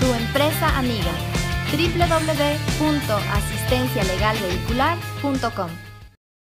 tu empresa amiga. www.asistencialegalvehicular.com